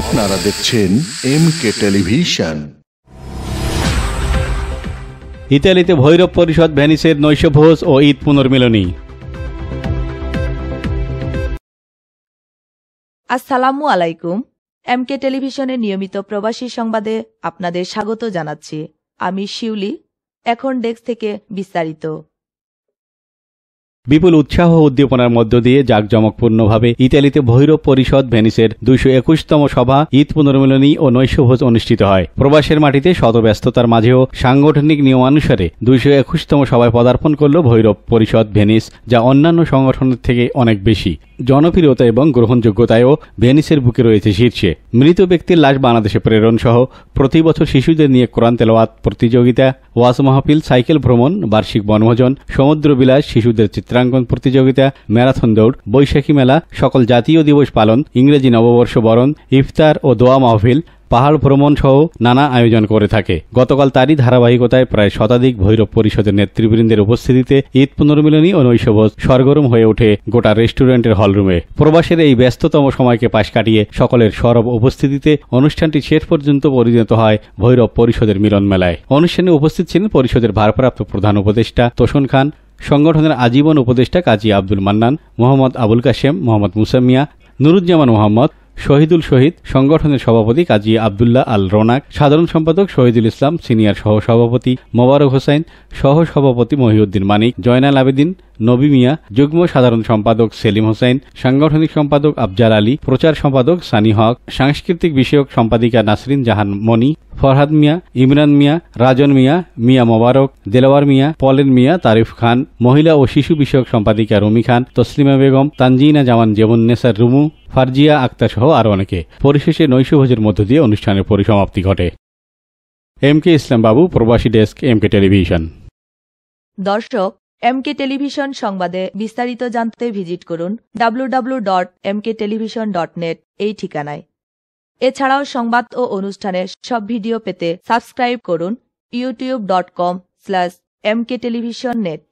আপনারা দেখছেন M K television ইতালিতে ভৈরব পরিষদ ভ্যানিসের নৈশভোজ ও ঈদ পুনর্মিলনী। আসসালামু আলাইকুম। এমকে টেলিভিশনের নিয়মিত প্রবাসী সংবাদে আপনাদের স্বাগত জানাচ্ছি। আমি শিউলি এখন ডেস্ক থেকে বিস্তারিত। বিপুল উৎসাহ উদ্দীপনার মধ্য দিয়ে জাঁকজমকপূর্ণভাবে ইতালিতে ভৈরব পরিষদ ভেনিসের দুইশো একুশতম সভা ঈদ পুনর্মিলনী ও নৈশভোজ অনুষ্ঠিত হয়। প্রবাসের মাটিতে শত ব্যস্ততার মাঝেও সাংগঠনিক নিয়মানুসারে দুইশো একুশতম সভায় পদার্পণ করল ভৈরব পরিষদ ভেনিস, যা অন্যান্য সংগঠনের থেকে অনেক বেশি। জনপ্রিয়তা এবং গ্রহণযোগ্যতায়ও ভেনিসের বুকে রয়েছে শীর্ষে। মৃত ব্যক্তির লাশ বাংলাদেশে প্রেরণ সহ প্রতি বছর শিশুদের নিয়ে কোরআন তেলাওয়াত, প্রতিযোগিতা, ওয়াজ মাহফিল, সাইকেল ভ্রমণ, বার্ষিক বনভোজন, সমুদ্রবিলাস, শিশুদের শিশুদের চিত্রাঙ্কন প্রতিযোগিতা, ম্যারাথন দৌড়, বৈশাখী মেলা, সকল জাতীয় দিবস পালন, ইংরেজি নববর্ষ বরণ, ইফতার ও দোয়া মাহফিল, পাহাড় ভ্রমণ সহ নানা আয়োজন করে থাকে। গতকাল তারই ধারাবাহিকতায় প্রায় শতাধিক ভৈরব পরিষদের নেতৃবৃন্দের উপস্থিতিতে ঈদ পুনর্মিলনী ও নৈশভোজ সরগরম হয়ে ওঠে গোটা রেস্টুরেন্টের হলরুমে। প্রবাসের এই ব্যস্ততম সময়কে পাশ কাটিয়ে সকলের সরব উপস্থিতিতে অনুষ্ঠানটি শেষ পর্যন্ত পরিণত হয় ভৈরব পরিষদের মিলন মেলায় অনুষ্ঠানে উপস্থিত ছিলেন পরিষদের ভারপ্রাপ্ত প্রধান উপদেষ্টা তোষণ খান সংগঠনের আজীবন উপদেষ্টা কাজী আব্দুল মান্নান, মোহাম্মদ আবুল কাশেম, মোহাম্মদ মুসামিয়া নুরুজ্জামান মোহাম্মদ, শহীদুল শহীদ সংগঠনের সভাপতি কাজী আবদুল্লাহ আল রোনাক, সাধারণ সম্পাদক শহীদুল ইসলাম, সিনিয়র সহ সভাপতি মোবারক হোসেন সহ সভাপতি মহিউদ্দিন মানিক, জয়নাল আবেদিন, নবী মিয়া, যুগ্ম সাধারণ সম্পাদক সেলিম হোসেন, সাংগঠনিক সম্পাদক আফজাল আলী, প্রচার সম্পাদক সানি হক, সাংস্কৃতিক বিষয়ক সম্পাদিকা নাসরিন জাহান মনি ফরহাদ মিয়া, ইমরান মিয়া, রাজন মিয়া মিয়া মোবারক, দেলাওয়ার মিয়া, পলেন মিয়া, তারিফ খান, মহিলা ও শিশু বিষয়ক সম্পাদিকা রুমি খান, তসলিমা বেগম, তানজিনা জামান জেমুন্নেসার রুমু, ফারজিয়া আক্তার সহ আরও অনেকে। পরিশেষে নৈশভোজের মধ্য দিয়ে অনুষ্ঠানের পরিসমাপ্তি ঘটে। এম কে ইসলাম বাবু, প্রবাসী ডেস্ক, এম কে টেলিভিশন। দর্শক, এম কে টেলিভিশন সংবাদে বিস্তারিত জানতে ভিজিট করুন ডাব্লু এই ঠিকানায়। এছাড়াও সংবাদ ও অনুষ্ঠানের সব ভিডিও পেতে সাবস্ক্রাইব করুন YouTube dot com slash MK television net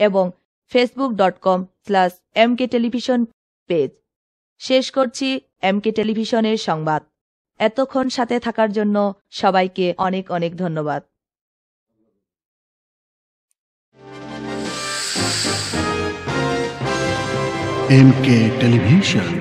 এবং Facebook dot com slash MK television page শেষ করছি এমকে টেলিভিশনের সংবাদ। এতক্ষণ সাথে থাকার জন্য সবাইকে অনেক অনেক ধন্যবাদ। M K television